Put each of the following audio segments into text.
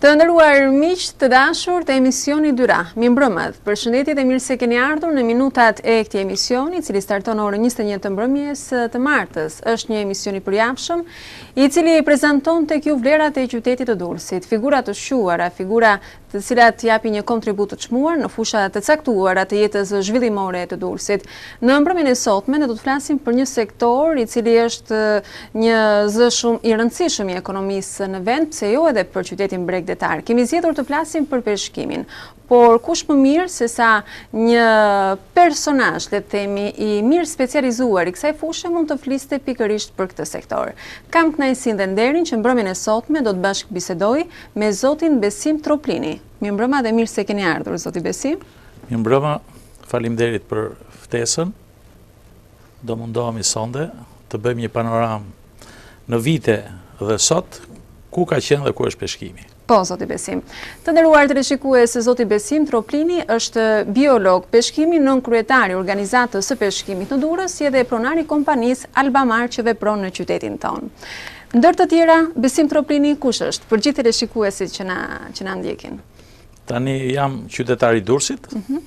Të nderuar miq të dashur të emisionit Dyrrah, mirëmbrëma, përshëndetje dhe mirë se keni ardhur në minutat e këtij emisioni, i cili starton në orën 21 të mbrëmjes të martës. është një emision i përjavshëm, i cili prezanton tek ju vlerat e qytetit të Durrësit, figura të shquara, figura të cilat japin një kontribut të çmuar në fusha të caktuara të jetës zhvillimore të Durrësit. Në mbrëmjen e sotme ne do të flasim për një sektor i cili është një zë shumë i rëndësishëm i ekonomisë në vend, pse jo edhe për qytetin bregdetar. Kemi zgjedhur të flasim për peshkimin. Por kush më mirë se sa një personazh, le të themi, i mirëspecializuar i kësaj fushe mund të fliste pikërisht për këtë sektor. Kam kënaqësinë dhe nderin që mbrëmjen e sotme do të bashkëbisedoj me zotin Besim Troplini. Mirëmbrëma dhe mirë se keni ardhur, zoti Besim. Mirëmbrëma, faleminderit për ftesën. Do mundohemi sonde të bëjmë një panoramë në vite dhe sot ku ka qenë dhe ku është peshkimi. Po, zoti Besim. Të nderuar teleshikues, zoti Besim Troplini është biolog peshkimi, nënkryetari i organizatës së peshkimit në Durrës, si edhe pronar i kompanisë Albamar që vepron në qytetin tonë. Ndër të tjera, Besim Troplini kush është? Për gjithë teleshikuesit që na ndjekin. Tani jam qytetar i Durrësit. Mhm.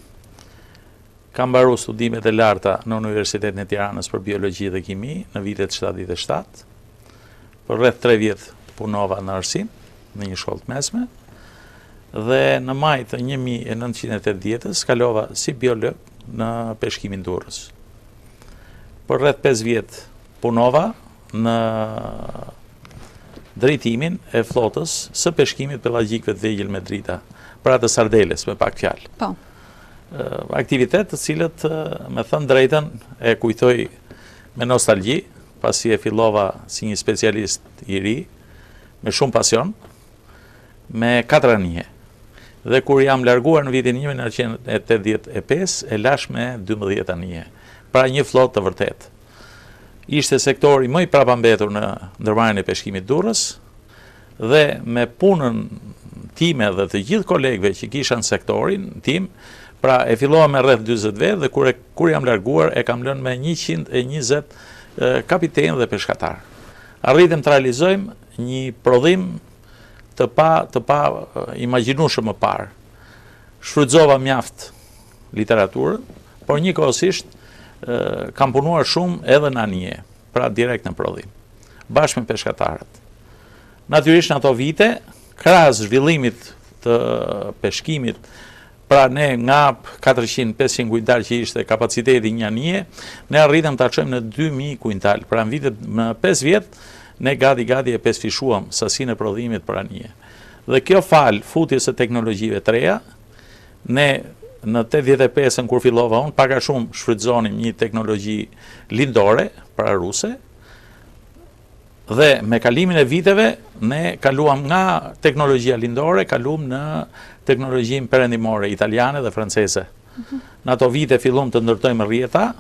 Kam mbaruar studimet e larta në Universitetin e Tiranës për biologji dhe kimi në vitet 77. Për rreth tre vjet punova në arsim, në një shkollë të mesme, dhe në maj të 1980-ës kalova si biolog në peshkimin Durrës. Për rreth 5 vjet punova në drejtimin e flotës së peshkimit pelagjikëve të vegjël me drita, pra të sardeles me pak fjalë. Po. Aktivitet të cilin me thënë drejtën e kujtoj me nostalgji, Pasi e fillova si një specialist i ri, me shumë pasion, me katër anije, dhe kur jam larguar në vitin një mijë e nëntëqind e tetëdhjetë e pesë, e lashë me dymbëdhjetë anije. Pra një flotë të vërtetë. Ishte sektori më i prapambetur në ndërmarrjen e peshkimit Durrës. Dhe me punën time dhe të gjithë kolegëve që kisha në sektorin tim, pra e fillova me rreth dyzet vetë dhe kur jam larguar e kam lënë me njëqind e njëzet kapitenë dhe peshkatarë. Arritëm të realizojmë një prodhim të pa të pa imagjinueshëm më parë. Shfrytëzova mjaft literaturën, por njëkohësisht kam punuar shumë edhe në anije. pra direkt në prodhim, bashkë me peshkatarët. Natyrisht në ato vite, krahas zhvillimit të peshkimit, pra ne nga 400-500 kuintal që ishte kapaciteti një anije, ne arritëm ta çojmë në 2000 kuintal, pra në vitet në 5 vjet, ne gati-gati e pesfishuam sasinë e prodhimit për anije. Dhe kjo falë futjes së teknologjive të reja, Ne në tetëdhjetë e pesën kur fillova unë, pak a shumë shfrytëzonim një teknologji lindore, pra ruse, dhe me kalimin e viteve, ne kaluam nga teknologjia lindore, kaluam në teknologjinë perëndimore, italiane dhe francese. Mhm. Në ato vite fillum të ndërtojmë rrjeta,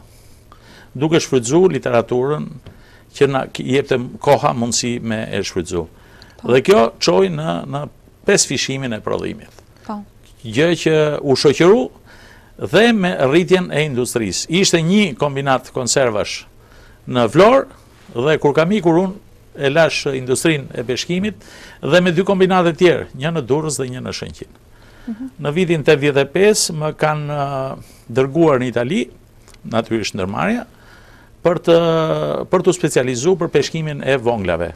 duke shfrytëzu literaturën që na jepte koha mundësi me e shfrytëzu. Po. Dhe kjo çoi në pesëfishimin e prodhimit. Po. Gjë që u shoqëru dhe me rritjen e industrisë. Ishte një kombinat konservash në Vlorë dhe kur kam ikur unë e lashë industrinë e peshkimit dhe me dy kombinate tjerë, një në Durrës dhe një në Shëngjin. Mhm. Në vitin 85 më kanë dërguar në Itali, natyrisht ndërmarrja, për t'u specializu për peshkimin e vonglave.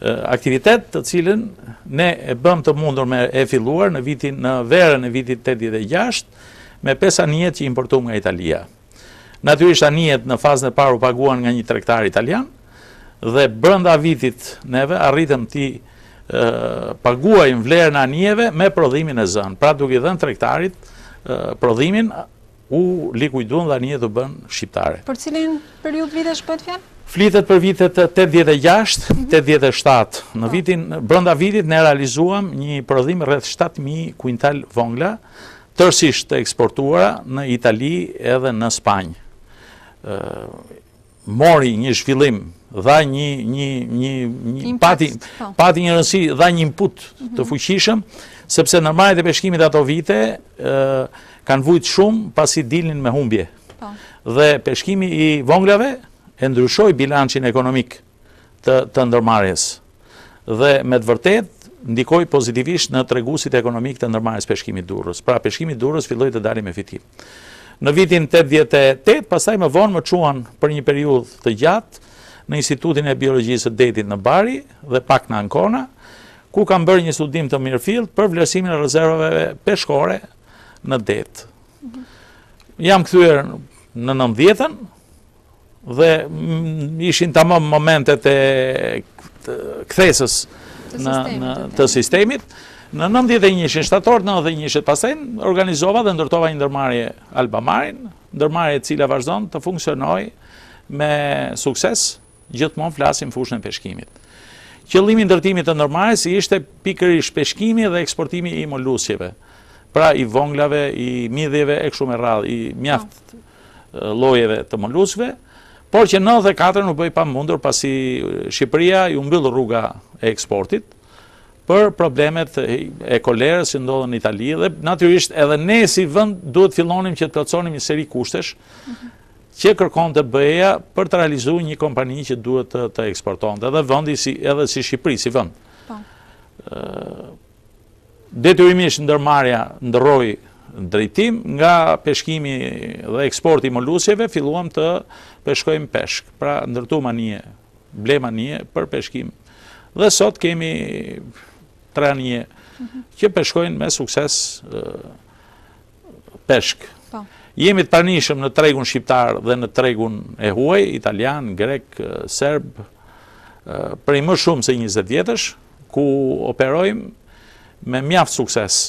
Aktivitet të cilin ne e bëmë të mundur me e filluar në vitin në verën e vitit 86 me pesë anijet që importuam nga Italia. Natyrisht anijet në fazën e parë u paguan nga një tregtar italian dhe brenda vitit neve arritëm t'i paguajmë vlerën e anijeve me prodhimin e zënë. Pra duke i dhënë tregtarit prodhimin U likuiduan dhe anijet u bënë shqiptare. Për cilin periudhë vitesh bëhet fjalë? Flitet për vitet tetëdhjetë e gjashtë, tetëdhjetë e shtatë. Në vitin, brenda vitit ne realizuam një prodhim rreth shtatë mijë kuintal vongla, tërësisht të eksportuara në Itali edhe në Spanjë. mori një zhvillim, dha një, një, një, një pati, po. pati një rëndësi, dha një input të mhm. fuqishëm, sepse ndërmarrjet e peshkimit ato vite, kanë vujtë shumë pasi dilnin me humbje. Po. Dhe peshkimi i vonglave e ndryshoi bilancin ekonomik të, të ndërmarrjes. Dhe me të vërtetë, ndikoi pozitivisht në tregusit ekonomik të ndërmarrjes peshkimit Durrës. Pra, peshkimi Durrës filloi të dali me fitim. Në vitin 88, pastaj më vonë më çuan për një periudhë të gjatë në Institutin e Biologjisë të Detit në Bari dhe pak në Ankona, ku kam bërë një studim të mirëfilltë për vlerësimin e rezervave peshkore në det. Jam kthyer në nëntëdhjetën, Dhe ishin tamam momentet e kthesës të sistemit. Në 91-shin shtator, 91-shin pasaj, organizova dhe ndërtova një ndërmarrje Alba Marin, ndërmarrje e cila vazhdon të funksionojë me sukses, gjithmonë flasim në fushën e peshkimit. Qëllimi i ndërtimit të ndërmarrjes ishte pikërisht peshkimi dhe eksportimi i molusqeve, pra i vonglave, i midhjeve, e kështu me radhë, i mjaft të llojeve të molusqeve, por që në 94 u bë e pamundur pasi Shqipëria iu mbyll rruga e eksportit për problemet e kolerës që ndodhën në Itali dhe natyrisht edhe ne si vënd duhet të fillonim që të plotësonim një seri kushtesh mhm. që kërkonte BE-ja për të realizu një kompani që duhet të eksportonte dhe vëndi edhe si Shqipëri si vënd. Po. Detyrimisht ndërmarrja ndërroi drejtim, nga peshkimi dhe eksporti i molusqeve filluam të peshkojmë peshk. Pra ndërtuam anije, blemë anije për peshkim. Dhe sot kemi tre anije që peshkojnë me sukses peshk. Po. Jemi të pranishëm në tregun shqiptar dhe në tregun e huaj, italian, grek, serb, prej më shumë se 20 vjetësh, ku operojmë me mjaft sukses.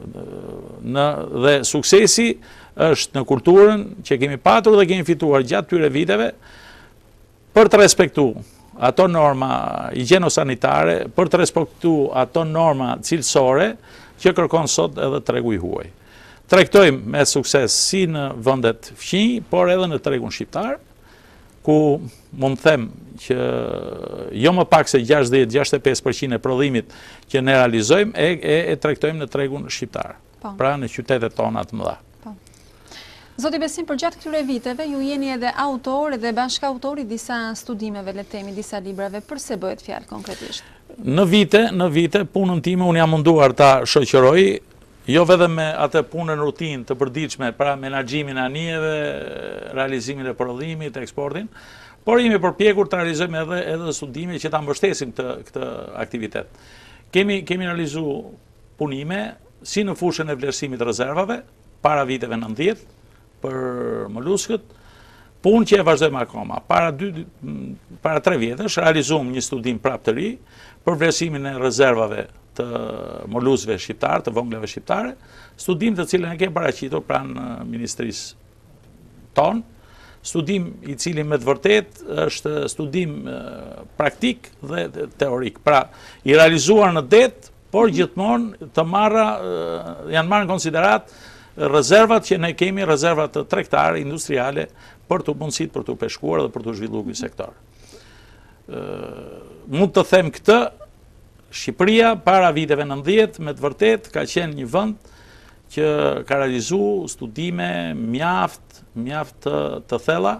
Në, dhe suksesi është në kulturën që kemi patur dhe kemi fituar gjatë këtyre viteve, Për të respektu ato norma higjieno-sanitare, për të respektu ato norma cilësore që kërkon sot edhe tregu i huaj. Tregtojmë me sukses si në vëndet fqinj, por edhe në tregun shqiptar, ku mund të them që jo më pak se 60-65% e prodhimit që ne realizojmë, e tregtojmë në tregun shqiptar. pra në qytetet tona të mëdha. Zoti Besim, përgjatë këtyre viteve, ju jeni edhe autor dhe bashkautor i disa studimeve, le të themi, disa librave, për se bëhet fjalë konkretisht? Në vite, në vite, punën time, unë jam munduar ta shoqëroj, jo vetëm me atë punën rutinë të përditshme, pra menaxhimin e anijeve, realizimin e prodhimit, eksportin, por jemi përpjekur të realizojmë edhe, edhe studime që ta mbështesim këtë, këtë aktivitet. Kemi, kemi realizu punime si në fushën e vlerësimit të rezervave para viteve 90 për moluskët, punë që e vazhdojmë akoma. Para, para 3 vjetësh realizuam një studim prapë të ri për vlerësimin e rezervave të molusqeve shqiptarë, të vonglave shqiptare, studim të cilin e kemi paraqitur pranë ministrisë tonë studim i cili me të vërtetë është studim praktik dhe teorik. Pra, i realizuar në det, por gjithmonë të marra, janë marrë në konsideratë rezervat që ne kemi, rezervat tregtare, industriale, për mundësitë për t'u peshkuar dhe për t'u zhvillu ky sektor. Mund të them këtë, Shqipëria para viteve nëntëdhjetë, me të vërtetë, ka qenë një vend që ka realizu studime mjaft, mjaft të thella,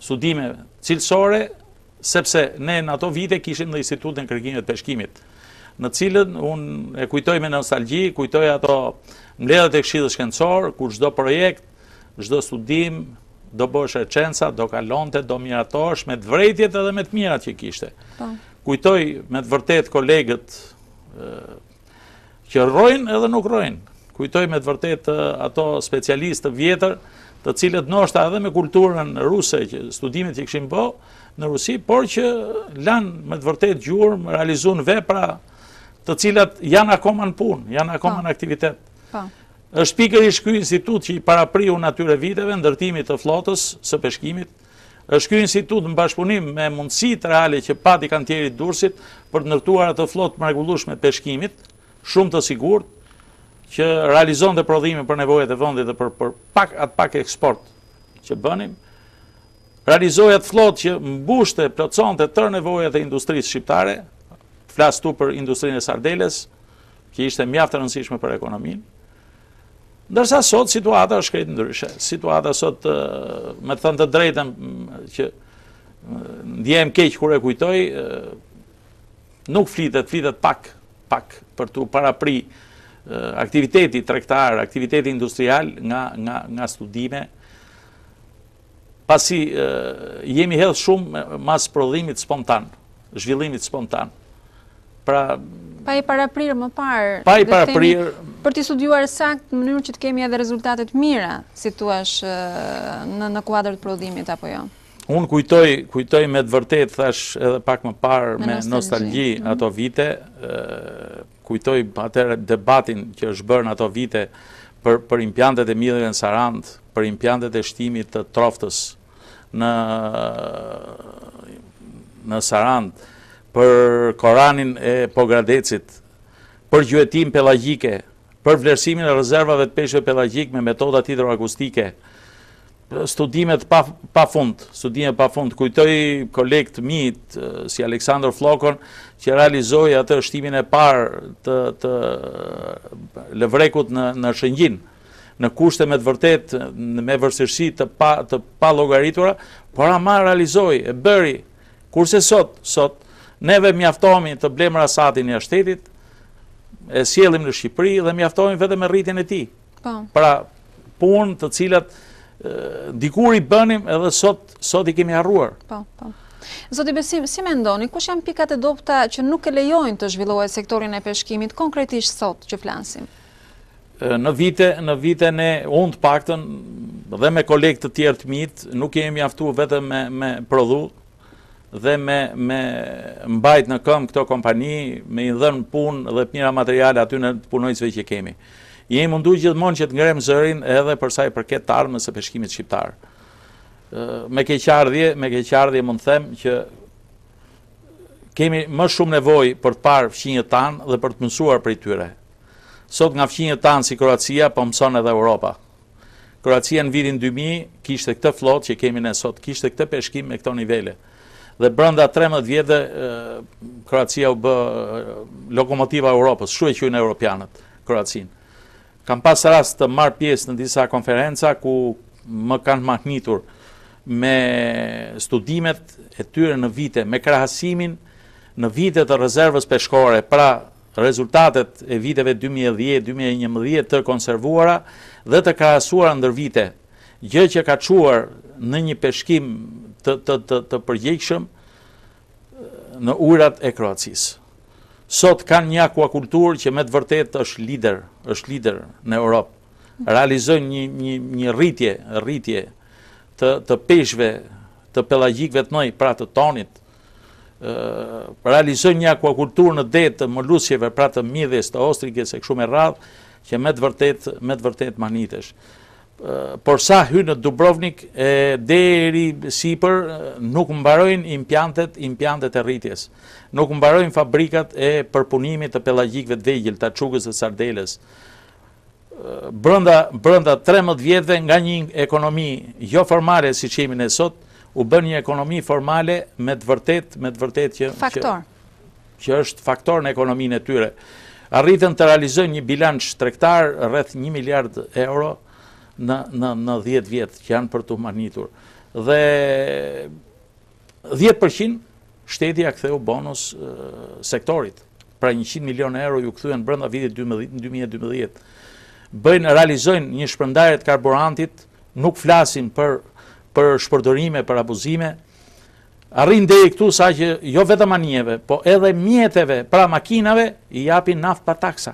studime cilësore, sepse ne në ato vite kishim dhe Institutin e Kërkimeve të Peshkimit, të cilin unë e kujtoj me nostalgji, kujtoj ato mbledhjet e këshillit shkencor, ku çdo projekt, çdo studim, do bëhesh recenca, do kalonte, do miratohesh, me vërejtjet edhe me të mirat që kishte. Po. Kujtoj me të vërtetë kolegët, që rrojnë edhe nuk rrojnë. Kujtoj me të vërtetë ato specialistët të vjetër, të cilët ndoshta edhe me kulturën ruse, me studimet që kishin bo në Rusi, por që lanë me të vërtetë gjurmë, realizun vepra të cilat janë akoma në punë, janë akoma po. në aktivitet. Pa. Po është pikërisht ky institut që i parapriu atyre viteve, ndërtimit të flotës, së peshkimit, Është ky institut në bashkëpunim me mundësitë reale që pati kantieri i Durrësit për të ndërtuar atë flotë të mrekullueshme peshkimi, shumë të sigurt, që realizonte prodhime për nevojat e vendit dhe për për pak atë pak eksport që bënim, realizoi atë flotë që mbushte, plotësonte tërë nevojat e industrisë shqiptare, flas këtu për industrinë e sardeles, që ishte mjaft e rëndësishme për ekonominë. Ndërsa sot situata është krejt ndryshe. Situata sot, me të thënë të drejtën, që ndjehem keq kur e kujtoj, nuk flitet, flitet pak, pak për t'u parapri aktiviteti tregtar, aktiviteti industrial nga studime, Pasi jemi hedh shumë mas prodhimit spontan, zhvillimit spontan. Pra... Pa i paraprirë më parë. Pa i paraprirë. Për t'i studiuar saktë, në mënyrë që të kemi edhe rezultate të mira, si të thuash në kuadër të prodhimit, apo jo? Unë kujtoj, kujtoj me të vërtetë, thashë edhe pak më parë, me nostalgji mhm. ato vite, Kujtoj atëherë debatin që është bërë në ato vite për për impiantet e midhjeve në Sarandë, për impiantet e shtimit të troftës në në Sarandë, për koranin e Pogradecit, për gjuetinë pelagjike, për vlerësimin e rezervave të peshqve pelagjikë me metodat hidroakustike, Studimet pa fund, studimet pa fund, kujtoj kolegë të mi, si Aleksandër Fllokon, që realizoi atë shtimin e parë të levrekut në Shëngjin, në kushte me të vërtetë, me vështirësi të pallogaritura, por ama realizoi, e bëri, kurse sot, sot, neve mjaftohemi të blejmë rasatin jashtë shtetit, e sjellim në Shqipëri dhe mjaftohemi vetëm me rritjen e tij. Po. Pra, punë të cilat dikur i bënim edhe sot, sot i kemi harruar. Po, po. Zoti Besim, si mendoni, kush janë pikat e dobëta që nuk e lejojnë të zhvillohet sektorin e peshkimit, konkretisht sot që flasim? Në vite, në vite ne unë të paktën dhe me kolegë të tjerë të mi, nuk jemi mjaftu vetëm me, me prodhu, dhe me me mbajt në këmbë këto kompani, me i dhënë punë dhe të mira materiale atyne punonjësve që kemi. Jemi mundu gjithmonë që të ngremë zërin edhe për sa i përket të ardhmës së peshkimit shqiptar. Me keqardhje, me keqardhje mund të them që kemi më shumë nevojë për të parë fqinjët tanë dhe për të mësuar prej tyre. Sot nga fqinjët tanë si Kroacia po mëson edhe Europa. Kroacia në vitin dy mijë kishte këtë flotë që kemi ne sot, kishte këtë peshkim me këto nivele. Dhe brenda 13 vjetëve Kroacia u bë lokomotiva e Europës, kështu e quajnë europianët Kroacinë. Kam pas rast të marr pjesë në disa konferenca ku më kanë mahnitur me studimet e tyre në vite, me krahasimin në vite të rezervës peshkore, pra Rezultatet e viteve dy mijë e dhjetë, dy mijë e njëmbëdhjetë të konservuara dhe të krahasuara ndër vite, gjë që ka çuar në një peshkim të të përgjegjshëm në ujërat e Kroacisë. Sot kanë një akuakulturë që me të vërtetë është lider, është lider në Europë. Realizojnë një një një rritje, rritje të të peshqve të pelagjikëve të mëdhenj, pra të tonit, realizojnë një akuakulturë në det të molusqeve pra të midhjes të ostrikës e kështu me radhë, që me të vërtetë, me të vërtetë mahnitesh. Porsa hy në Dubrovnik e deri sipër nuk mbarojnë impiantet, impiantet e rritjes. Nuk mbarojnë fabrikat e përpunimit të pelagjikëve të vegjël, të açugës dhe sardeles. Brenda brenda trembëdhjetë vjetëve nga një ekonomi jo formale siç jemi ne sot, u bë një ekonomi formale me të vërtetë, me të vërtetë që Faktor. që është faktor në ekonominë e tyre. Arritën të realizojnë një bilanç tregtar rreth 1 miliard euro në në në 10 vjet që janë për t'u mahnitur. Dhe Dhjetë për qind shteti ia ktheu bonus sektorit, pra njëqind milion euro iu kthyen brenda vitit dy mijë e dymbëdhjetë. Bëjnë, realizojnë një shpërndarje të karburantit, nuk flasim për për shpërdorime, për abuzime, arrin deri këtu saqë jo vetëm anijeve, po edhe mjeteve, pra makinave, i japin naftë pa taksa,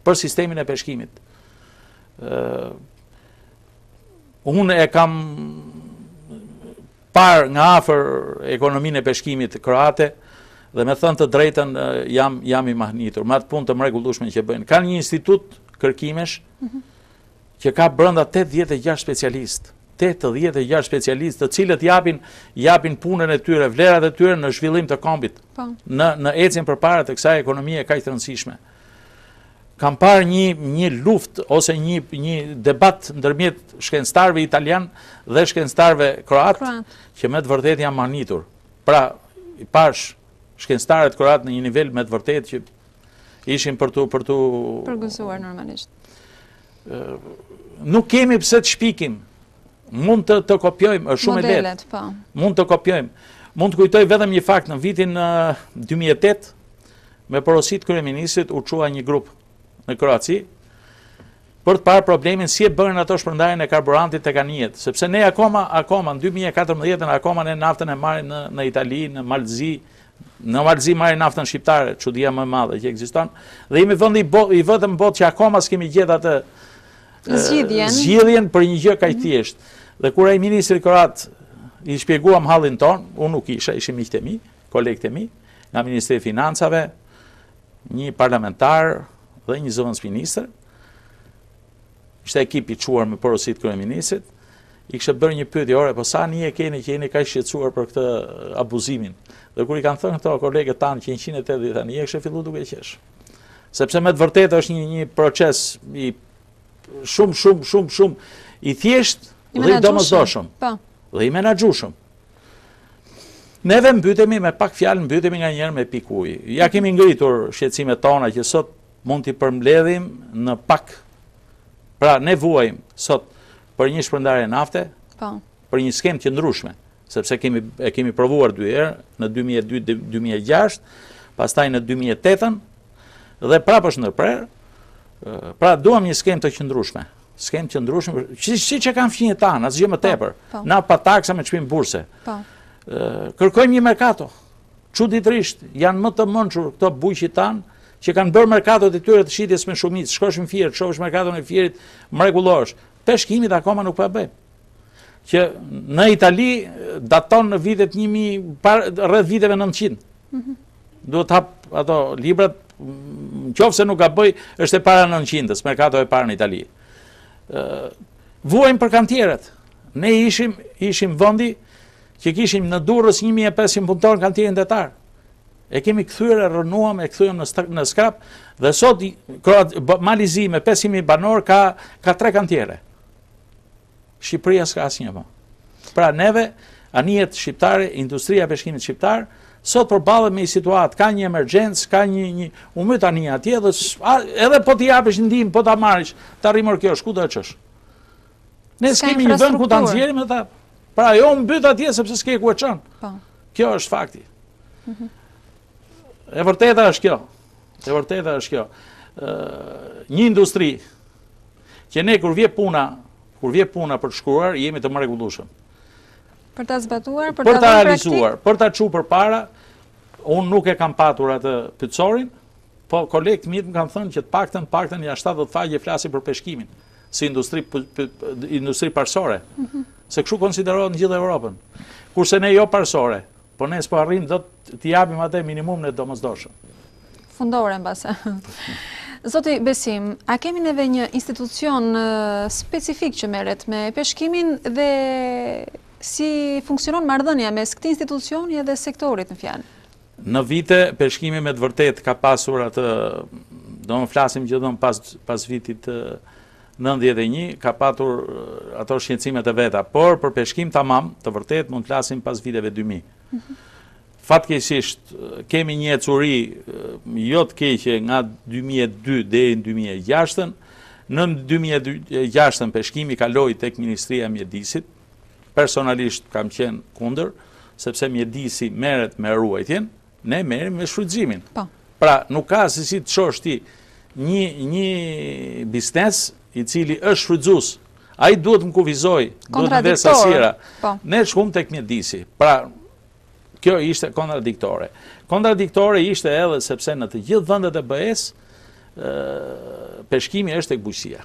për sistemin e peshkimit. Unë e kam parë nga afër ekonominë e peshkimit kroate dhe me thënë të drejtën jam jam i mahnitur me atë punë të mrekullueshme që bëjnë. Kanë një institut kërkimesh mhm. që ka brenda 86 specialistë. 86 specialistë të cilët japin japin punën e tyre, vlerat e tyre në zhvillim të kombit. Po. Në në ecjen përpara të kësaj ekonomie kaq të rëndësishme. Kam parë një një luftë ose një një debat ndërmjet shkencëtarëve italianë dhe shkencëtarëve kroatë, që me të vërtetë jam mahnitur. Pra, i pashë shkencëtarët kroatë në një nivel me të vërtetë që ishin për t'u për t'u përgëzuar normalisht. Nuk kemi pse të shpikim. Mund të të kopjojmë, është shumë e lehtë. Modelet, po. Mund të kopjojmë. Mund të kujtoj vetëm një fakt në vitin 2008 me porosi të kryeministrit u çua një grup në Kroaci për të parë problemin si e bëjnë ato shpërndarjen e karburantit tek anijet, sepse ne akoma akoma në 2014 akoma ne naftën e marrim në në Itali, në Mal të Zi, në Mal të Zi marrin naftën shqiptare, çudia më e madhe që ekziston, dhe jemi vendi i vetëm në botë që akoma s'kemi gjetë atë zgjidhjen për një gjë kaq të thjeshtë. Dhe kur ai ministri kroat i shpjeguam hallin tonë, unë nuk isha, ishin miqtë e mi, kolegët e mi, nga Ministria e Financave, një parlamentar dhe një zëvendësministër, ishte ekip i çuar me porosi të kryeministrit, i kishte bërë një pyetje, ore, po sa anije keni që jeni kaq të shqetësuar për këtë abuzimin? Dhe kur i kanë thënë këto kolegët tanë që 180 anije, kishte fillu duke qeshë. Sepse me të vërtetë është një një proces i shumë shumë shumë shumë i thjeshtë dhe i domosdoshëm. Po. Dhe i menaxhueshëm. Neve mbytemi me pak fjalë mbytemi nganjëherë me pikë uji. Ja kemi ngritur shqetësimet tona që sot mund t'i përmbledhim në pak. Pra ne vuajmë sot për një shpërndarje nafte, po. për një skemë të qëndrueshme, sepse kemi e kemi provuar dy herë në 2002-2006, pastaj në 2008-ën dhe prapë është ndërprerë. Pra duam një skemë të qëndrueshme, skemë të qëndrueshme, siç si që kanë fqinjët tanë, asgjë më po, tepër. Po. Na pa taksa me çmim burse. Po. Kërkojmë një merkato. Çuditërisht, janë më të mënçur këto bujqit tanë që kanë bërë merkatot e tyre të shitjes me shumicë. Të shkosh në Fier, të shohësh merkaton e Fierit, mrekullohesh. peshkimit akoma nuk po e bëjmë. Që në Itali daton në vitet 1000, rreth viteve 900. Mhm. Duhet të hap ato librat, në qoftë se nuk gaboj, është e para 900-s, merkatoja e parë në Itali. Ë vuajmë për kantierët. Ne ishim ishim vendi që kishim në Durrës 1500 punëtorë në kantierin detar. E kemi kthyer, e rrënuam, e kthyem në skrap dhe sot Kroa Mali i Zi me 500.000 banorë ka ka tre kantiere. Shqipëria s'ka asnjë më. Pra neve anijet shqiptare, industria e peshkimit shqiptar sot përballet me një situatë, ka një emergjencë, ka një një u myt anija atje dhe edhe po t'i japësh ndihmë, po ta marrësh, ta rimorkiosh, ku do e çosh. Ne s'kemi një vend ku ta nxjerrim edhe. Pra ajo mbytet atje sepse s'ke ku e çon. Po. Kjo është fakti. Mhm. E vërteta është kjo. E vërteta është kjo. Ë një industri që ne kur vjen puna, kur vjen puna për të shkruar, jemi të mrekullueshëm. Për ta zbatuar, për ta për ta realizuar, për ta çuar përpara, unë nuk e kam patur atë pyetësorin, Po, kolegët e mi më kanë thënë që të paktën, të paktën janë 70 faqe flasin për peshkimin, si industri, industri parësore, mhm, se kështu konsiderohet në gjithë Evropën. Kurse ne jo parësore, po ne s'po arrijmë dot t'i japim atë minimumin e domosdoshëm. Fundore mbase. Zoti Besim, a kemi neve një institucion specifik që merret me peshkimin dhe si funksionon marrëdhënia mes këtij institucioni dhe sektorit në fjalë? Në vite peshkimi me të vërtetë ka pasur atë do të flasim gjithmonë pas pas vitit 91 ka patur ato shqetësimet e veta, por për peshkim tamam, të vërtetë mund të flasim pas viteve 2000. Mm -hmm. Fatkeqësisht kemi një ecuri jo të keqe nga 2002 deri në 2006. Në 2006-ën peshkimi kaloi tek Ministria e Mjedisit, Personalisht kam qenë kundër, sepse mjedisi merret me ruajtjen, ne merremi me shfrytëzimin. Po. Pra, nuk ka si si t'i çosh ti një, një biznes i cili është shfrytëzues. Ai duhet të më kufizojë, duhet në dhe sasira. Po. Ne shkuam tek mjedisi. Pra, kjo ishte kontradiktore. Kontradiktore ishte edhe sepse në të gjithë vendet e BE-së, peshkimi është tek bujqësia.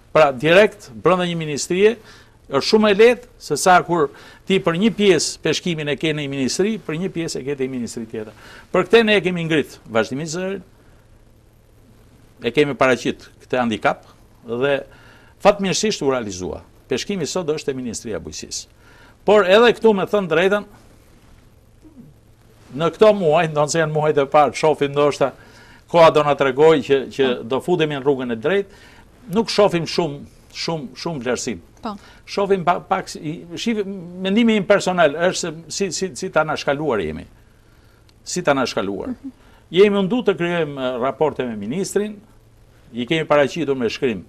Pra direkt brenda një ministrie, është shumë e lehtë, se sa kur ti për një pjesë peshkimin e ke në një ministri, për një pjesë e ke te një ministri tjetër. Për këtë ne e kemi ngritë vazhdimisht zërin, e kemi paraqit këtë handikap, dhe fatmirësisht u realizua. Peshkimi sot është te Ministria e Bujqësisë. Por edhe këtu me thënë të drejtën, në këto muaj, ndonëse janë muajt e parë, shofim do është koha do na tregojë që, që po. do futemi në rrugën e drejtë, nuk shofim shumë, shumë, shumë vlerësim. Po. Shofim pak, pak shif, mendimi im personal është si, si, si të anashkaluar jemi. Si të anashkaluar. Mhm. Jemi mundu të krijojmë raporte me ministrin, i kemi paraqitur me shkrim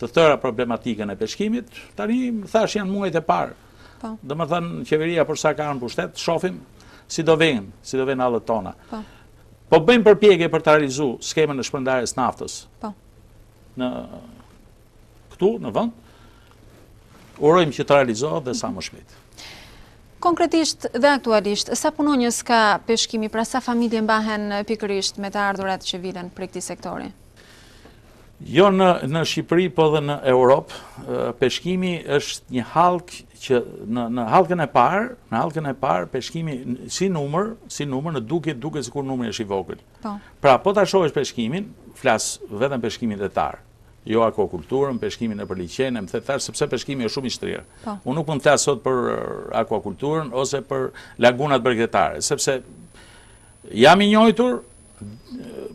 të tërë problematikën e peshkimit, tani thashë janë muajt e parë, Po. Domethënë, qeveria porsa ka ardhë në pushtet, shofim si do venë, si do venë hallet tona. Po. Po bëjmë përpjekje për ta realizu skemën e shpërndarjes së naftës. Po. Në këtu, në vend, urojmë që të realizohet dhe sa më shpejt. Konkretisht dhe aktualisht, sa punonjës ka peshkimi, pra sa familje mbahen pikërisht me të ardhurat që vilen prej këtij sektori? Jo në në Shqipëri, po dhe në Europë, peshkimi është një hallkë që në në hallkën e parë, në hallkën e parë peshkimi si numër, si numër në dukje duket sikur numri është i vogël. Po. Pra, po ta shohësh peshkimin, flas vetëm peshkimin detar jo akuakulturën, peshkimin nëpër liqene, domethënë, sepse peshkimi është shumë i shtrirë. Po. Unë nuk mund të flas sot për uh, akuakulturën, ose për lagunat bregdetare, sepse jam i njohtur,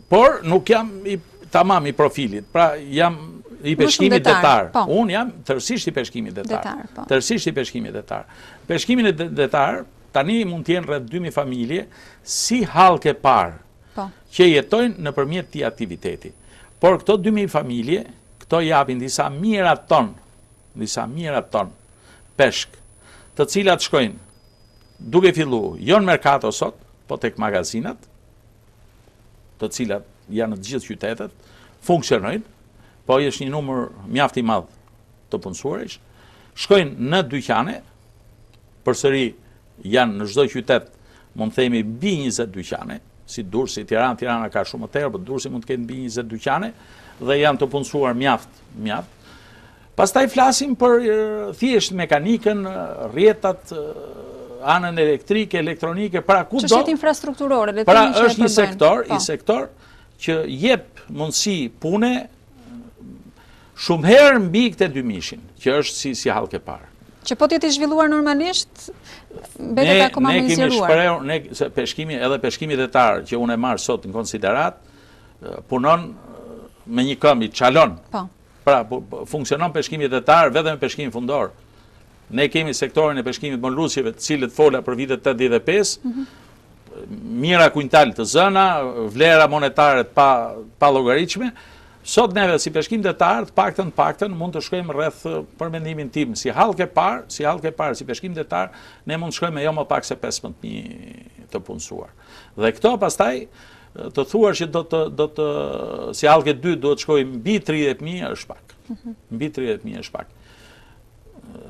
Por nuk jam i tamam i profilit, pra jam i peshkimit detar. Po. Unë jam tërësisht i peshkimit detar. Po. Tërësisht i peshkimit detar. Peshkimin detar, tani mund të jenë rreth 2.000 familje, si hallkë e parë, po. që jetojnë nëpërmjet këtij aktiviteti. Por këto 2.000 familje, këto japin disa mijëra ton, disa mijëra ton, peshk, të cilat shkojnë Duke fillu jo në merkato sot, po tek magazinat, të cilat janë në të gjithë qytetet, funksionojnë, po është një numër mjaft i madh të punësuarish, shkojnë në dyqane, përsëri janë në çdo qytet, mund të themi mbi 20 dyqane, si Durrësi, Tirana, Tirana ka shumë më tepër, por Durrësi mund të ketë mbi 20 dyqane dhe janë të punësuar mjaft, mjaft. Pastaj flasim për thjesht mekanikën, rrjetat, anën elektrike, elektronike, pra ku do... Çështjet infrastrukturore, le të themi pra, që e përbëjnë. Pra është një sektor, një po. sektor që jep mundësi pune shumë herë mbi këtë dy mijëshin, që është si, si hallkë e parë. Që po të jetë i zhvilluar normalisht, do të jetë akoma më i zgjeruar. Ne kemi shprehur, peshkimi, edhe peshkimi detar që unë e marr sot në konsideratë, punon me një këmbë, çalon. Po. Pra, funksionon peshkimi detar vetëm me peshkimin fundor. Ne kemi sektorin e peshkimit molusqeve të cilët fola për vitet 85, mijëra kuintal të zëna, vlera monetare të pa, pallogaritshme. Sot neve si peshkim detar, të paktën paktën mund të shkojmë rreth për mendimin tim, si hallkë e parë, si hallkë e parë si peshkim detar, ne mund të shkojmë jo më pak se 15000 të punësuar. Dhe këto pastaj Të thuash që do të, do të, si hallkë e dytë do të shkojmë mbi 30.000 është pak. Mhm. Mbi 30.000 është pak.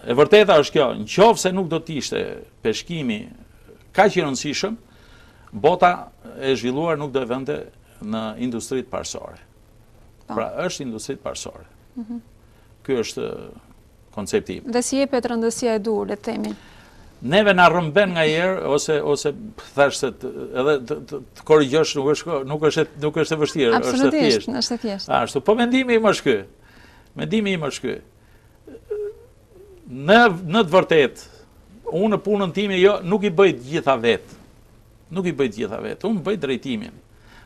E vërteta është kjo, në qoftë se nuk do të ishte peshkimi kaq i rëndësishëm, bota e zhvilluar nuk do e vinte në industritë parësore. Po. Pra është industri parësore. Mhm. Kjo është koncepti im. Dhe s'i jepet rëndësia e duhur, le të themi? Neve na rrëmben nganjëherë ose ose thash se edhe të korrigjosh nuk është nuk është nuk është e vështirë, është e thjeshtë. Është e thjeshtë. Ashtu, po mendimi im është ky. Mendimi im është ky. Në në të vërtetë unë punën time jo nuk i bëj të gjitha vetë. Nuk i bëj të gjitha vetë. Unë bëj drejtimin.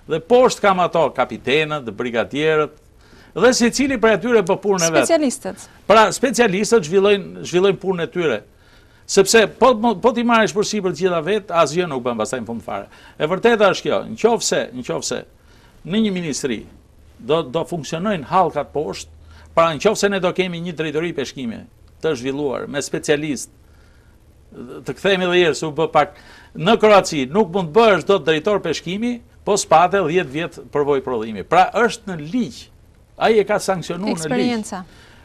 Dhe poshtë kam ato kapitenët, brigadierët, Dhe secili prej tyre për punën e vet. Specialistët. Pra, specialistët zhvillojnë punën e tyre. Sepse, po, po t'i marrësh përsipër të gjitha vetë, asgjë nuk bën pastaj në fund fare. E vërteta është kjo, në qoftë se, në qoftë se, në një ministri, do, do funksionojnë hallkat poshtë, pra në qoftë se ne do kemi një drejtori peshkimi të zhvilluar me specialistë, Të kthehemi edhe një herë se u bë pak në Kroaci nuk mund të bëhesh dot drejtor peshkimi, po s'pate 10 vjet përvojë prodhimi. Pra është në ligj. Ai e ka sanksionuar në ligj.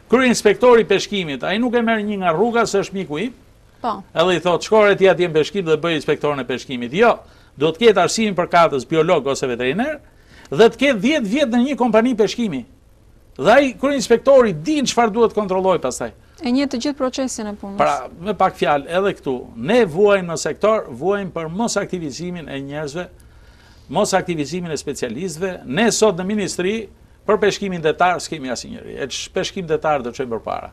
Kryeinspektori i peshkimit, ai nuk e merr një nga rruga se është miku im. Po. Edhe i thotë, "Shko ore ti atje në peshkim dhe bëj inspektorin e peshkimit." Jo. Duhet të ketë arsimin përkatës biolog ose veteriner dhe të ketë 10 vjet në një kompani peshkimi. Dhe ai kryeinspektori din çfarë duhet të kontrollojë pastaj. E njeh të gjithë procesin e punës. Pra, me pak fjalë edhe këtu, ne vuajmë në sektor, vuajmë për mosaktivizimin e njerëzve, mosaktivizimin e specialistëve, ne sot në ministri për peshkimin detar s'kemi asnjë njeri. E ç'peshkim detar do çojmë përpara.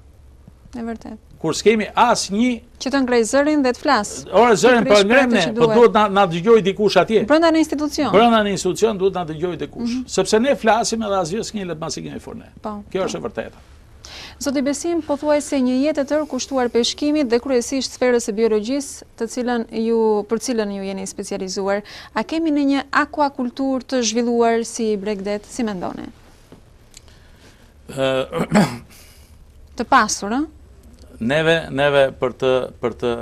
E vërtetë. Kur s'kemi asnjë... Që të ngrejë zërin dhe të flasë. Ore, zërin po e ngremë ne, po duhet na, na dëgjojë dikush atje. Brënda në institucion. Brënda në institucion duhet na dëgjojë dikush. Mm -hmm. Sepse ne flasim edhe asgjë s'kemi letë masi kemi furne. Po, Kjo po. është e vërteta. Zoti Besim, pothuajse një jetë e tërë kushtuar peshkimit dhe kryesisht sferës së biologjisë, të cilën ju për cilën ju jeni specializuar. A kemi ne një akuakulturë të zhvilluar si bregdet, si mendoni? të pasur, ë? Neve, neve për të për të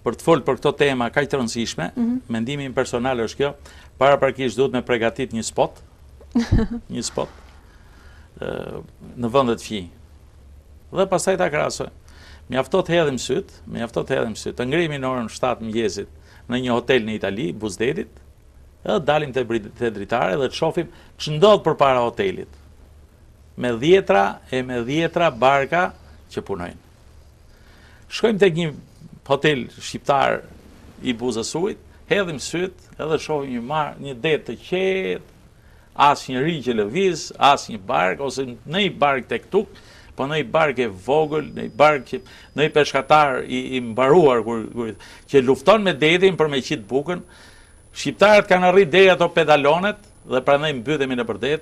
për të folë për këto tema kaq të rëndësishme, mm -hmm. mendimi im personal është kjo, paraprakisht duhet me pregatit një spot, një spot në vendet fqinj. Dhe pastaj ta krahasojmë. Mjafton të hedhim sytë, mjafton të hedhim sytë, të ngrihemi në orën 7 mëngjesit në një hotel në Itali, buzë detit, dhe dalim të, te dritarja dhe të shofim ç'ndodh përpara hotelit. Me dhjetra e me dhjetra barka që punojnë. Shkojmë tek një hotel shqiptar i buzës ujit, hedhim sytë edhe shohim një mar, një det të qetë, asnjëri që lëviz, asnjë barkë ose ndonjë barkë tek-tuk, po ndonjë barkë e vogël, ndonjë barkë që ndonjë peshkatar i, i mbaruar kur, kur, që lufton me detin për me qitë bukën. Shqiptarët kanë arrit deri ato pedalonet, dhe prandaj mbytemi nëpër det,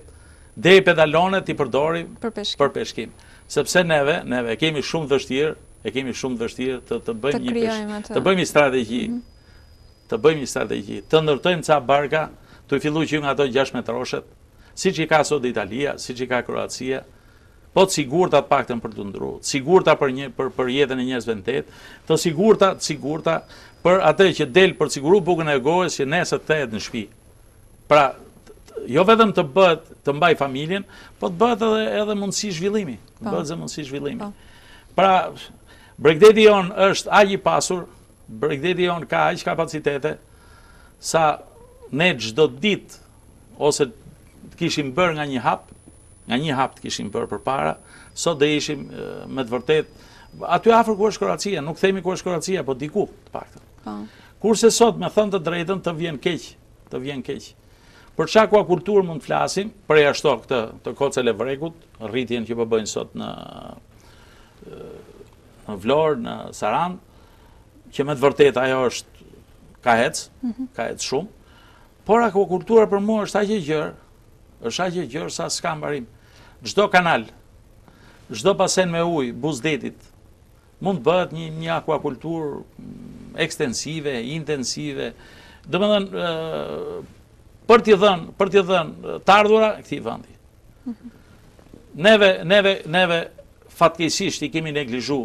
deri pedalonet i përdorim për peshkim. Sepse neve, neve e kemi shumë vështirë, e kemi shumë vështirë të të bëjmë një peshkim, të bëjmë një strategji. Mhm. Të bëjmë një strategji, të ndërtojmë ca barka, të fillu që nga ato 6 metroshet, siç i ka sot Italia, siç i ka Kroacia, po të sigurta të paktën për të ndru, të sigurta për, një, për, për jetën e njerëzve në det, të sigurta, të sigurta për atë që del për të siguru bukën e gojës që nesër të jetë në shpi. Pra, jo vetëm të bëhet të mbajë familjen, po të bëhet edhe edhe mundësi zhvillimi, të po. bëhet edhe mundësi zhvillimi. Po. Pra, bregdeti jonë është aq i pasur, bregdeti jonë ka aq kapacitete sa ne çdo ditë ose të kishim bërë nga një hap, nga një hap të kishim bërë përpara, sot do ishim me të vërtetë aty afër ku është Kroacia, nuk themi ku është Kroacia, po diku të paktën. Po. Kurse sot, me thënë të drejtën, të vjen keq, të vjen keq. Për ça akuakulturë mund të flasim, përjashto këtë të koce, levrekut, rritjen që po bëjnë po sot në, në Vlorë, në Sarandë, që me të vërtetë ajo është ka hec, mhm. ka hec shumë, por akuakultura për mua është aq e gjërë, është aq e gjërë sa s'ka mbarim. Çdo kanal, çdo basen me ujë, buzë detit, Mund të bëhet një, një akuakulturë ekstensive, intensive, domethënë, për t'i dhënë, për t'i dhënë, t'ardhura këtij vendi. Mhm. Neve, neve, neve, fatkeqësisht i kemi neglizhu,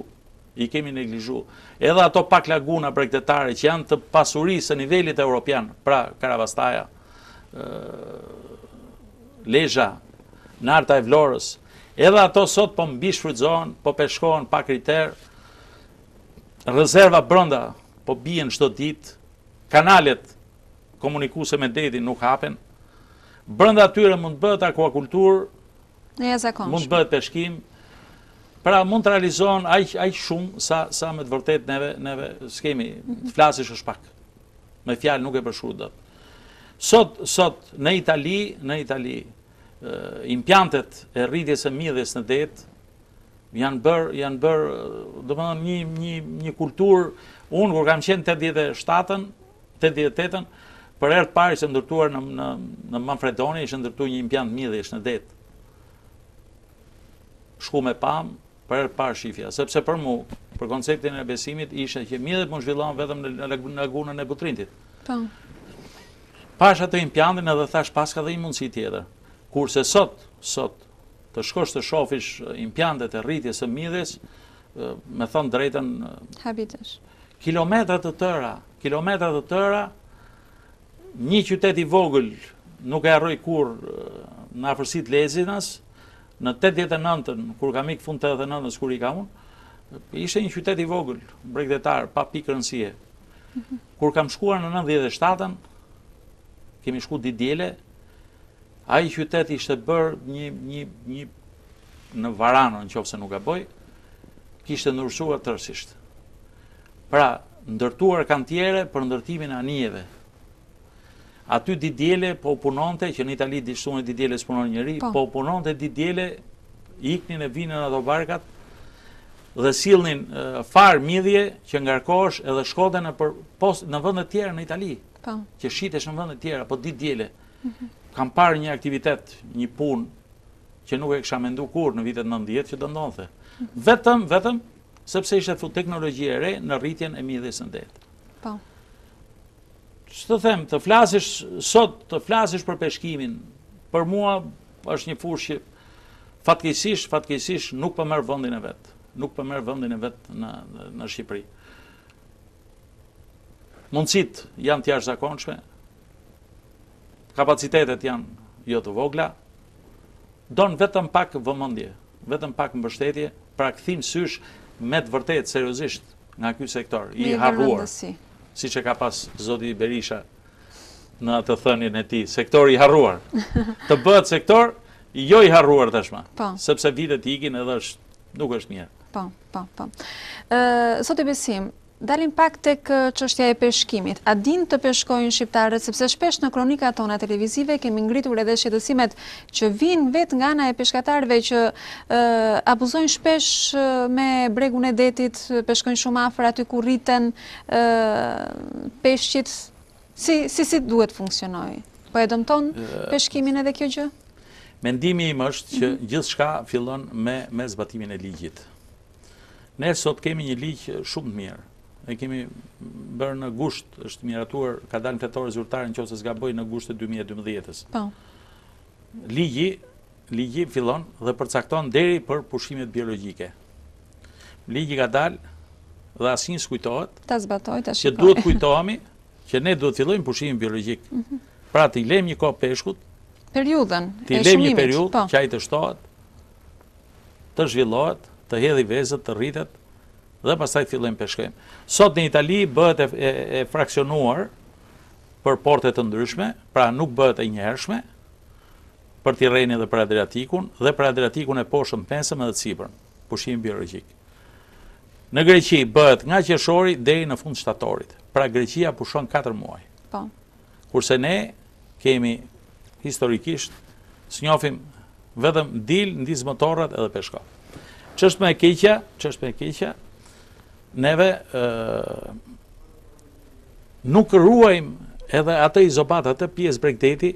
i kemi neglizhu, edhe ato pak laguna bregdetare që janë të pasurisë së nivelit europian, pra Karavastaja, Lezha, Narta e Vlorës, edhe ato sot po mbishfrytëzohen, po peshkohen pa kriter, rezerva brënda po bien çdo ditë, kanalet komunikuese me detin nuk hapen, brënda tyre mund të bëhet akuakulturë, mund të bëhet peshkim, pra mund të realizohen aq shumë sa me të vërtetë neve, neve s'kemi, të flasish është pak. Me fjalë nuk e përshkruaj dot. Sot sot në Itali, në Itali impiantet e rritjes së midhes në det janë bërë janë bërë domethënë një një një kulturë unë kur kam qenë 87-ën 88-ën për herë të parë ishte ndërtuar në në në Manfredoni ishte ndërtuar një impiant midhjesh në det shkum e pam Për herë parë shifja, sepse për mu, për konceptin e Besimit, ishte që midhja zhvillohet vetëm në lagunën e Butrintit. Po. Pashë atë impiantin edhe thashë paska dhe një mundësi tjetër. Kurse sot, sot, të shkosh të shofish impiantet e rritjes së midhes, me thënë të drejtën... Habitesh. Kilometra të tëra, kilometra të tëra, një qytet i vogël nuk e harroj kurrë në afërsi të Lezinës, Në tetëdhjetë e nëntën, kur kam ikë, fund të tetëdhjetë e nëntës, kur ika unë, ishte një qytet i vogël, bregdetar, pa pikë rëndësie. Mhm. Kur kam shkuar në nëndhjetë e shtatën, kemi shku ditë diele, ai qytet ishte bërë një, një, një, në Varano, në qoftë se nuk gaboj, kishte ndryshuar tërësisht. Pra, ndërtuar kantiere për ndërtimin e anijeve, Aty ditë diele po punonte, që në Itali ditë shtunë ditë diele s'punon njeri, po, po punonte ditë diele, iknin e vinin ato barkat, dhe sillnin farë midhje që ngarkosh edhe shkonte në, për, pos, në vendet e tjera në Itali, po. që shitesh në vendet e tjera, po ditë diele. Mhm. Kam parë një aktivitet, një punë, që nuk e kisha mendu kurrë në vitet 90 që do ndodhte. Mhm. Vetëm, vetëm, sepse ishte teknologji e re në rritjen e midhjes në det. Po. Ç'të them, të flasish sot, të flasish për peshkimin, për mua është një fushë që fatkeqësisht, fatkeqësisht nuk po merr vendin e vet, nuk po merr vendin e vet në, në Shqipëri. Mundësitë janë të jashtëzakonshme, kapacitetet janë jo të vogla, don vetëm pak vëmendje, vetëm pak mbështetje, pra kthim sysh me të vërtetë, seriozisht, nga ky sektor, i harruar, siç e ka pas zoti Berisha në atë thënien e tij, sektori i harruar, të bëhet sektor, jo i harruar tashmë, po. sepse vitet ikin edhe është, nuk është mirë. Po, po, po. Zoti Besim, Dalim pak tek çështja e peshkimit. A din të peshkojnë shqiptarët, sepse shpesh në kronikat tona televizive kemi ngritur edhe shqetësimet që vijnë vetë nga ana e peshkatarëve që abuzojnë shpesh me bregun e detit, peshkojnë shumë afër aty ku rriten peshqit, si si si duhet të funksionojë? Po e dëmton peshkimin edhe kjo gjë? Mendimi im është që mhm. gjithçka fillon me, me zbatimin e ligjit. Ne sot kemi një ligj shumë të mirë. E kemi bërë në gusht, është miratuar, ka dalë në fletore zyrtare në qoftë se s'gaboj në gusht e 2012-ës. Po. Ligji, ligji fillon dhe përcakton deri për pushimet biologjike. Ligji ka dalë dhe asnjë s'kujtohet. Ta zbatojë, ta shikojë. Që duhet kujtohemi që ne duhet të fillojmë pushimin biologjik. Mhm. Pra t'i lejmë një kohë peshkut. Periudhën e shumimit. T'i lejmë një periudhë po. që ai të shtohet, të zhvillohet, të hedhi vezët, të rritet, Dhe pastaj të fillojmë peshkojmë. Sot në Itali bëhet e fraksionuar për porte të ndryshme, pra nuk bëhet e njëhershme për Tirrenin dhe për Adriatikun dhe për Adriatikun e poshtëm mesëm edhe sipërm, pushimi biologjik. Në Greqi bëhet nga qershori deri në fund shtatorit. Pra Greqia pushon 4 muaj. Po. Kurse ne kemi historikisht s'njofim vetëm dil ndiz motorat edhe peshko. Ç'është më e keqja, ç'është më e keqja? Neve ë nuk ruajm edhe atë izobat, atë pjesë bregdeti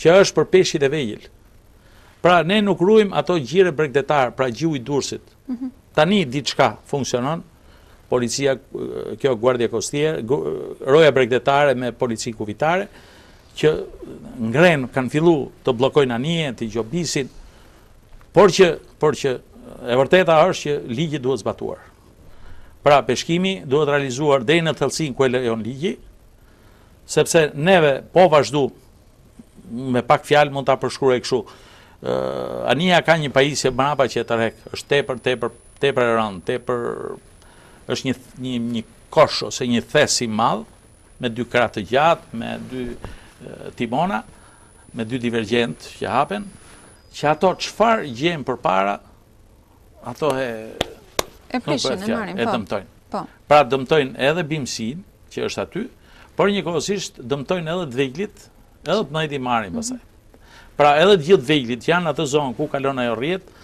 që është për peshqit e vegjël. Pra ne nuk ruajm ato gjire bregdetar, pra gjiu i Durrësit. Mhm. Tani diçka funksionon, policia, kjo guardia kostier, roja bregdetare me policinë kufitare, që ngrenë, kanë fillu të bllokojnë anije, t'i gjobisin, por që, por që, e vërteta është që ligji duhet zbatuar. Pra, peshkimi duhet realizuar deri në thellësinë ku e lejon ligji, Sepse neve po vazhdu me pak fjalë mund ta përshkruaj kështu. Ëh, anija ka një pajisje mbrapa që e tërhek, është tepër tepër tepër e rëndë, tepër është një një një kosh ose një thes i madh me dy krahë të gjatë, me dy timona, me dy divergjentë që hapen, që ato çfarë gjejnë përpara Ato e... E prishin, e marrin, po. E dëmtojnë. Po. Pra dëmtojnë edhe bimësinë, që është aty, por njëkohësisht dëmtojnë edhe të vegjlit, edhe të nëjdi marrim, pastaj. Mhm. Pra edhe të gjithë të vegjlit që janë në atë zonë ku kalon ajo rrjetë,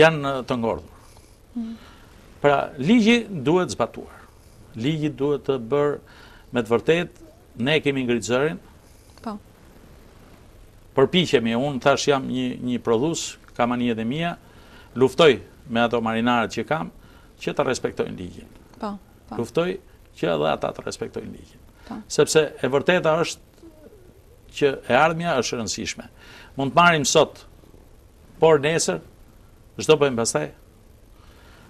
janë të ngordhur. Mhm. Pra, ligji duhet zbatuar. Ligji duhet bërë me të vërtetë, ne kemi ngritë zërin. Po. Përpiqemi, unë thashë jam një, një prodhues, kam anijet e mia, luftoj me ato marinarët që kam, që të respektojnë ligjin. Po, po. Luftoj që edhe ata të respektojnë ligjin. Po. Sepse e vërteta është që e ardhmja është rëndësishme. Mund të marim sot, por nesër, ç'do bëjmë pastaj.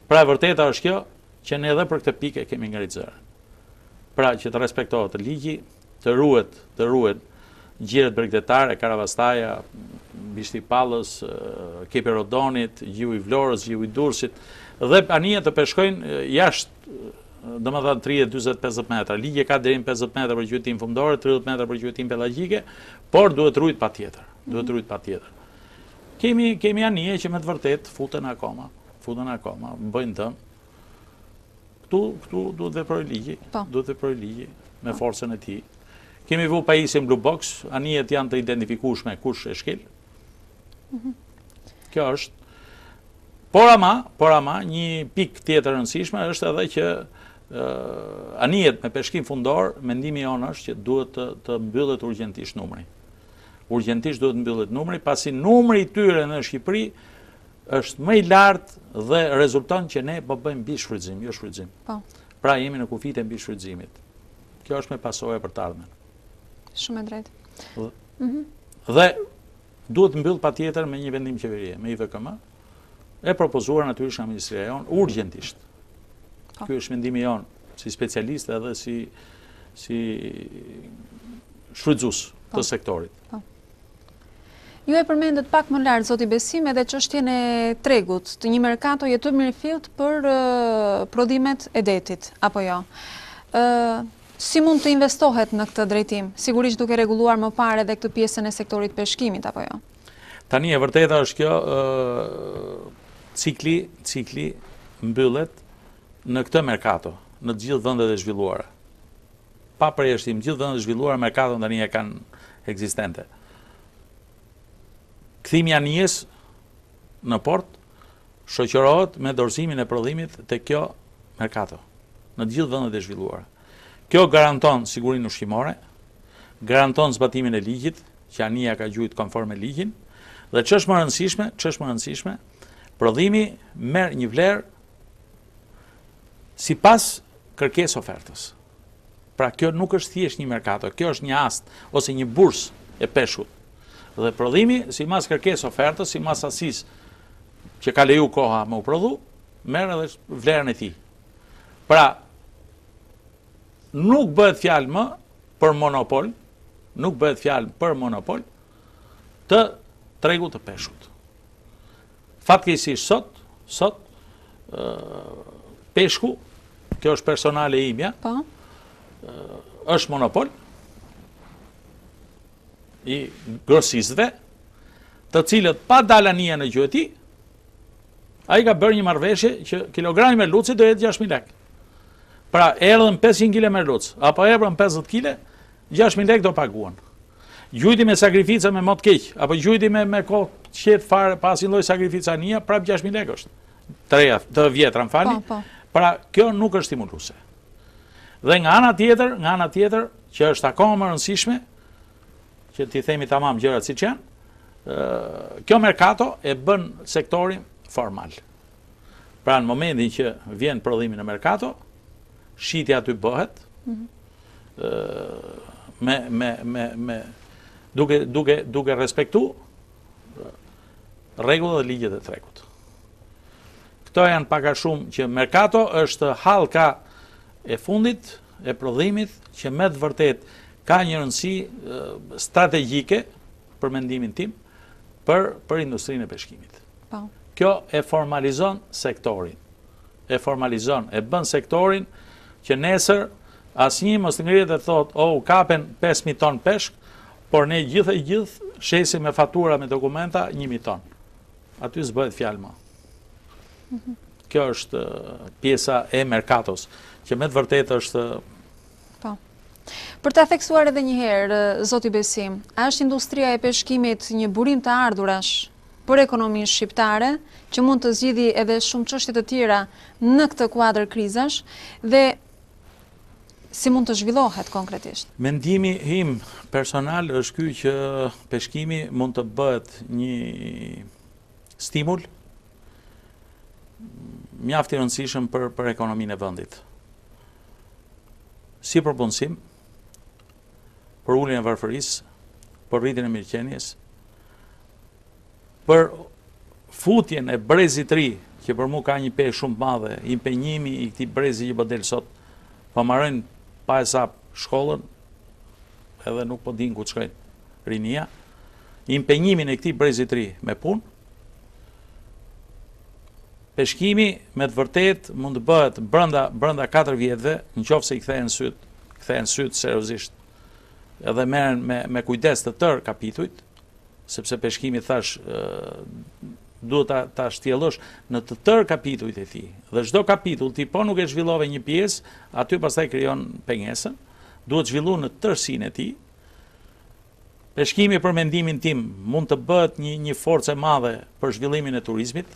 Pra e vërteta është kjo, që ne edhe për këtë pikë kemi ngrit zërin. Pra që të respektohet ligji, Të ruhet, të ruhet gjiret bregdetare, Karavastaja, Bishti i Pallës, Kepi Rodonit, Gjiu i Vlorës, Gjiu i Durrësit dhe anijet të peshkojnë jashtë domethënë 30, 40, 50 metra. Ligji e ka deri në 50 metra për gjuetinë fundore, 30 metra për gjuetinë pelagjike, por duhet rujt patjetër. Duhet rujt patjetër. Kemi, kemi anije që me të vërtetë futen akoma, futen akoma, bëjnë dëme. Këtu, këtu duhet të veprojë ligji, po. duhet të veprojë ligji me po. forcën e tij. Kemi vu pajisjen Blue Box, anijet janë të identifikushme kush e shkil. Mhm. Kjo është. Por ama, por ama, një pikë tjetër rëndësishme është edhe që anijet me peshkim fundor, mendimi jonë është që duhet të, të mbyllet urgjentisht numri. Urgjentisht duhet të mbyllet numri, pasi numri i tyre në Shqipëri është më i lartë dhe rezulton që ne po bëjmë mbishfrytëzim, jo shfrytëzim. Po. Pra jemi në kufijtë e mbishfrytëzimit. Kjo është me pasojë për të ardhmen. Shumë e drejtë. Dhe, mhm. dhe duhet të mbyll patjetër me një vendim qeverie, me një VKM, e propozuar natyrisht nga ministria jonë urgjentisht. Po. Ky është mendimi jonë si specialistë edhe si si shfrytëzues po. të sektorit. Po. Ju e përmendët pak më lartë, zoti Besim, edhe çështjen e tregut, të një merkatoje të mirëfilltë për prodhimet e detit, apo jo? Si mund të investohet në këtë drejtim, sigurisht duke rregulluar më parë edhe këtë pjesën e sektorit të peshkimit apo jo? Tani e vërteta është kjo, cikli, cikli mbyllet në këtë merkato, në të gjithë vendet e zhvilluara. Pa përjashtim, gjithë vendet e zhvilluara merkaton tani e kanë ekzistente. Kthimi i anijes në port shoqërohet me dorëzimin e prodhimit te kjo merkato në të gjithë vendet e zhvilluara. Kjo garanton sigurinë ushqimore, garanton zbatimin e ligjit, që anija ka gjujt konform me ligjin, dhe që është më rëndësishme, që është më rëndësishme, prodhimi merr një vlerë Sipas kërkesë-ofertës. Pra kjo nuk është thjesht një merkato, kjo është një ast ose një bursë e peshkut. Dhe prodhimi, sipas kërkesë-ofertës, sipas sasisë që ka leju koha me u prodhu, merr edhe vlerën e tij. Pra nuk bëhet fjalë më për monopol, nuk bëhet fjalë për monopol të tregut të peshkut. Fatkeqësisht sot, sot peshku, kjo është personale e imja, po. është monopol i grosistëve, të cilët, pa dalë anija në gjueti, ai ka bërë një marrëveshje që kilogrami merluci do jetë 6.000 lek. Pra, erdhën 500 kile merluci, apo erdhën 50 kile, 6.000 lek do paguan. Gjujti me sakrifica me mot keq, apo gjujti me me kohë të qetë fare pa asnjë lloj sakrifice anija, prap 6000 lekë është. Të reja, të vjetra, më falni. Po, po. Pra, kjo nuk është stimuluse. Dhe nga ana tjetër, nga ana tjetër, që është akoma më e rëndësishme, që t'i themi tamam gjërat siç janë, kjo merkato e bën sektorin formal. Pra në momentin që vjen prodhimi në merkato, shitja aty bëhet, mhm. me me me me duke duke duke respektu rregullat dhe ligjet e tregut. Këto janë pak a shumë që merkato është hallka e fundit e prodhimit që me të vërtetë ka një rëndësi strategjike për mendimin tim për për industrinë e peshkimit. Po. Kjo e formalizon sektorin. e formalizon, e bën sektorin që nesër asnjë mos të ngrihet dhe të thotë, oh, u kapën pesë mijë ton peshk, por ne gjithë e gjithë shesim me fatura, me dokumenta, një mijë ton. Aty s'bëhet fjalë më. Mhm. Kjo është pjesa e merkatos, që me të vërtetë është Për ta theksuar edhe njëherë, Zoti Besim, a është industria e peshkimit një burim të ardhurash për ekonominë shqiptare, që mund të zgjidhi edhe shumë çështje të tjera në këtë kuadër krizash dhe si mund të zhvillohet konkretisht. Mendimi im personal është ky që peshkimi mund të bëhet një stimul mjaft i rëndësishëm për për ekonominë e vendit. Si për punësim, për uljen e varfërisë, për rritjen e mirëqenies, Për futjen e brezit të ri, që për mua ka një peshë shumë të madhe, impenjimi i këtij brezi që po del sot, po marrin pa hesap shkollën, edhe nuk po dinë ku të shkojnë rinia, impenjimin e këtij brezi të ri me punë, peshkimi me të vërtetë mund të bëhet brenda brenda 4 vjetëve, në qoftë se i kthehen sytë, kthehen sytë seriozisht edhe merren me me kujdes të tërë kapitujt, sepse peshkimi thashë duhet ta ta shtjellosh në të tërë kapitujt e tij. Dhe çdo kapitull ti po nuk e zhvillove një pjesë, aty pastaj krijon pengesën. Duhet zhvilluar në tërësinë e tij. Peshkimi për mendimin tim mund të bëhet një një forcë e madhe për zhvillimin e turizmit.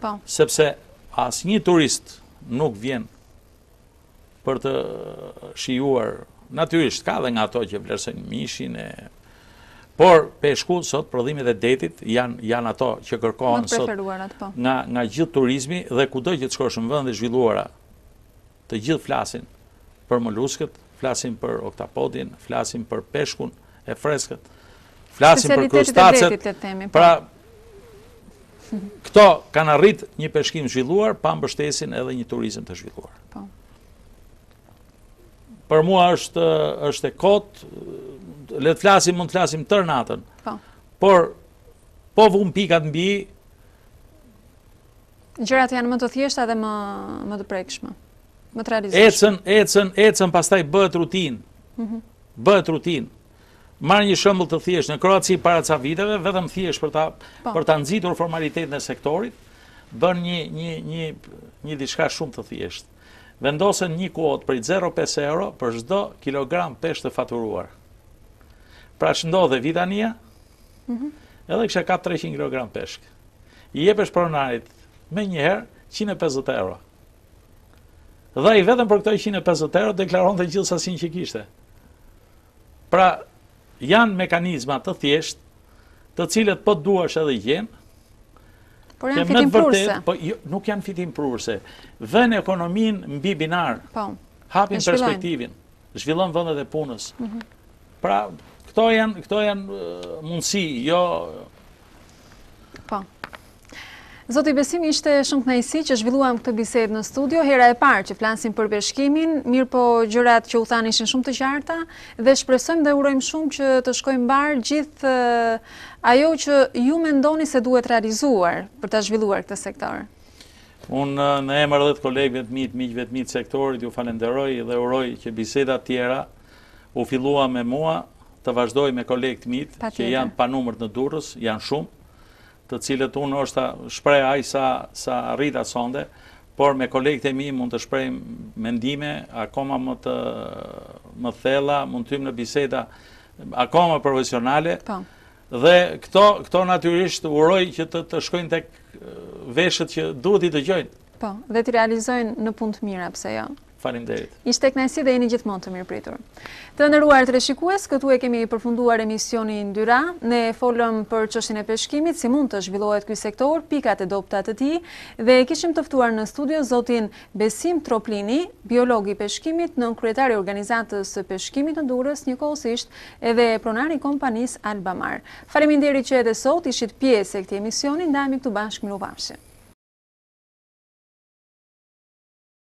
Po. Sepse asnjë turist nuk vjen për të shijuar, natyrisht ka dhe nga ato që vlerësojnë mishin e Por peshku sot prodhimet e detit janë janë ato që kërkohen sot po. nga nga gjithë turizmi dhe kudo që të shkosh në vende të zhvilluara të gjithë flasin për moluskët, flasin për oktapodin, flasin për peshkun, e freskët, flasin për krustacet. Po. Pra, këto kanë arrit një peshkim zhvilluar, pa mbështesin edhe një turizm të zhvilluar. Po. Për mua është, është e kotë, le të flasim, mund të flasim tërë natën. Po. Por, po vumë pikat mbi... Gjërat janë më të thjeshta dhe më, më të prekshme. Më të realizueshme. Ecën, ecën, ecën, pastaj bëhet rutinë. Mm Bëhet rutinë. Marr një shembull të thjeshtë, në Kroaci para ca viteve, vetëm thjesht për ta po. për ta nxitur formalitetin e sektorit, bën një një një një diçka shumë të thjeshtë. Vendosen një kuotë prej 0.5 euro për çdo kilogram peshk të faturuar. Pra çdo herë vinte anija, mm -hmm. edhe kjo ka 300 kg peshk. I jepesh pronarit me njëherë 150 euro. Dhe ai vetëm për këto 150 euro deklaronte gjithë sasinë që kishte. Pra, janë mekanizma të thjeshtë, të cilët po duash edhe i gjen, Por janë fitimprurëse. Po, jo, nuk janë fitimprurëse. Dhe vë ekonominë mbi binar, po, hapin perspektivën, zhvillon vendet e punës. Mhm. Pra, këto janë mundësi, jo... Po. Zoti Besim, ishte shumë kënaqësi që zhvilluam këtë bisedë në studio, hera e parë që flasim për peshkimin, mirëpo gjërat që u thanë ishin shumë të qarta dhe shpresojmë dhe urojmë shumë që të shkojë mbarë gjithë eh, ajo që ju mendoni se duhet realizuar për ta zhvilluar këtë sektor. Unë eh, në emër edhe të kolegëve të mi, të miqve të mi të sektorit ju falenderoj dhe uroj që biseda tjera u fillua me mua, të vazhdojë me kolegët e mi që janë të panumërt në Durrës, janë shumë të cilët unë u shpreha aq sa sa arrita sonde, por me kolegët e mi mund të shprehim mendime akoma më të më thella, mund të hyjmë në biseda akoma më profesionale. Po. Dhe këto këto natyrisht uroj që të të shkojnë tek veshët që duhet t'i dëgjojnë. Po, dhe t'i realizojnë në punë të mira, pse jo? Faleminderit. Ishte kënaqësi dhe jeni gjithmonë të mirëpritur. Të nderuar teleshikues, këtu e kemi përfunduar emisionin Ndyra. Ne folëm për çështjen e peshkimit, si mund të zhvillohet ky sektor, pikat e dobëta të tij dhe e kishim të ftuar në studio zotin Besim Troplini, biolog i peshkimit, nënkryetar i organizatës së peshkimit në Durrës, njëkohësisht edhe pronar i kompanisë Albamar. Faleminderit që edhe sot ishit pjesë e këtij emisioni, ndajemi këtu bashkë mirupafshim.